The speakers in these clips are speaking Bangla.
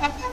Ha ha ha!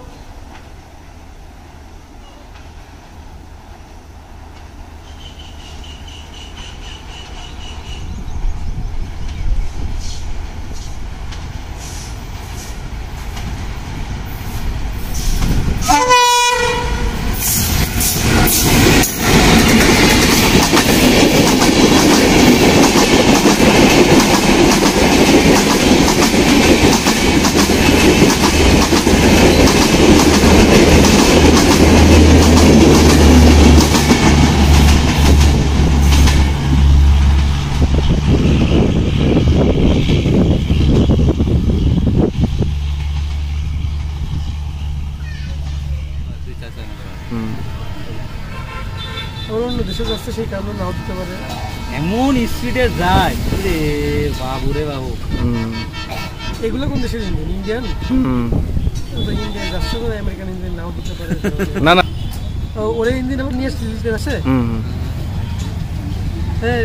অন্য দেশে যাচ্ছে সেই কারণে নাও দিতে পারে? এমন স্পিডে যায়। রে বাবু রে বাবু। এগুলো কোন দেশের ইঞ্জিন ইন্ডিয়ান ইন্ডিয়ান যাচ্ছে আমেরিকান ইঞ্জিন নাও দিতে পারে। না না। ওরে ইঞ্জিন আবার নিয়ে আসছে আছে? হ্যাঁ